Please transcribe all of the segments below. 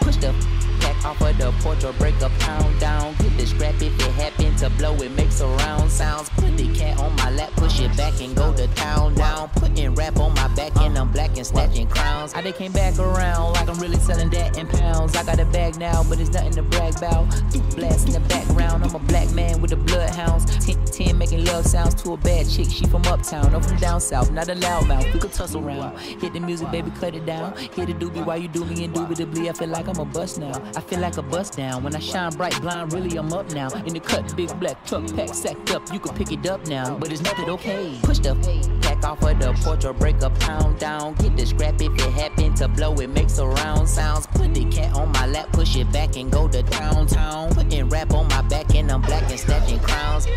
Push the back off of the porch or break a pound down. Get the scrap if it happen to blow, it makes surround sounds. Put the cat on my lap, push it back and go to town down. Putting rap on my back black and snatching crowns. I they came back around like I'm really selling that in pounds. I got a bag now, but it's nothing to brag about. Blast in the background, I'm a black man with the bloodhounds. 10, 10 making love sounds to a bad chick, she from uptown, I'm from down south, not a loudmouth. We could tussle around. Hit the music, baby, cut it down. Hit the doobie while you do me indubitably. I feel like I'm a bust now. I feel like a bust down. When I shine bright, blind, really I'm up now. In the cut, big black truck pack sacked up. You can pick it up now, but it's nothing okay. Push the pack off of the porch or break a pound down. Get the scrap if it happen to blow, it makes a round sounds. Put the cat on my lap, push it back and go to downtown. Putting rap on my back and I'm black and snatching crowns. I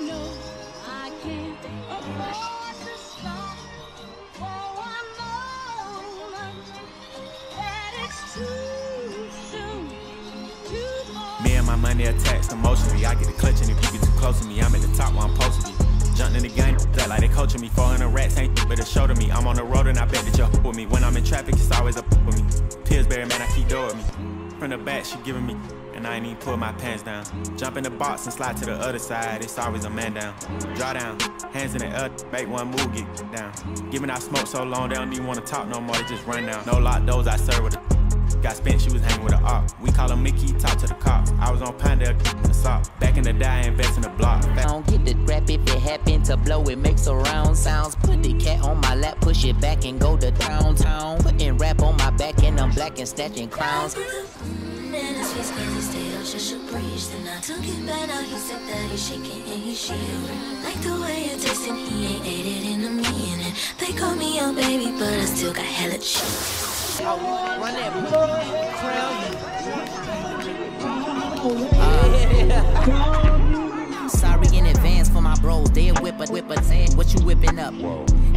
know I can't afford to stop for one moment. That it's too soon, too far. Me and my money attached emotionally. I get a clutch and if you get too close to me, I'm at the top where I'm supposed to be. Coaching me. 400 rats ain't but a show to me. I'm on the road and I bet that you're with me. When I'm in traffic, it's always up with me. Pillsbury, man, I keep with me. From the back, she giving me, and I ain't even pull my pants down. Jump in the box and slide to the other side, it's always a man down. Draw down, hands in the air, make one move, get down. Giving out smoke so long, they don't even wanna talk no more, they just run down. No lock doors, I serve with a Got spent, she was hanging with a op. We call him Mickey, talk to the cops. I was on Pinedale, in the sock. Back in the day, I invest in the block. Back- Don't get the scrap if it happen to blow, it makes a round sounds. Put the cat on my lap, push it back and go to downtown. Putting rap on my back and I'm black and snatching crowns. Mm, and his face crazy stay out, just a breeze. Then I took it back, now he said that he's shaking and he's shivering. Like the way it tastes and he ain't ate it in a minute. They call me a baby, but I still got hella shit. Run that crown. Uh, sorry in advance for my bros. They a whipper, whipper, what you whipping up.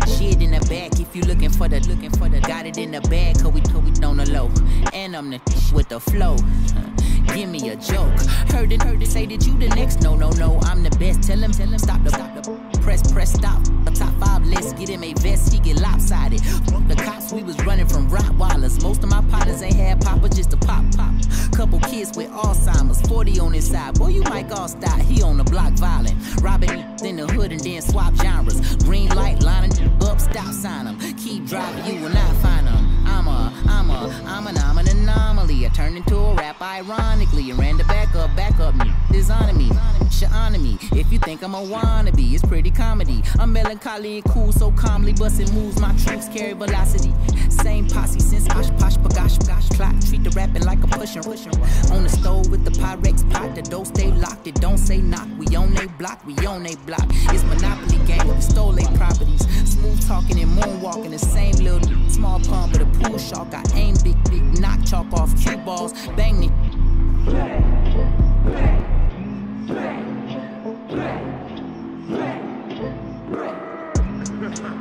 Shit in the back if you looking for the, looking for the. Got it in the bag, cause we, cause we on the low. And I'm the with the flow. Give me a joke. Heard it, heard it, say that you the next. No, no, no, I'm the best. Tell him, tell him, stop the, stop the. Press, press, stop. A top five list, get him a vest, he get lopsided. The cops, we was running from Rottweilers. Most of my partners ain't had papa, just a pop, kids with Alzheimer's, 40 on his side. Boy, you Mike Alstott, he on the block violent. Robbing in the hood and then swap genres. Green light lining up, stop sign 'em. Keep driving, you will not find 'em. I'm a, I'm a, I'm an, I'm an anomaly. I turned into a rap ironically and ran back up, back up. Me, shit me. If you think I'm a wannabe, it's pretty comedy. I'm melancholy and cool, so calmly busting moves. My troops carry velocity. Same posse since Posh Posh Pagash Gosh Clock. Treat the rapping like a pushing. On the stove with the Pyrex pot, the door stay locked. It don't say knock. We on they block, we on they block. It's Monopoly game, we stole they properties. Ha ha ha.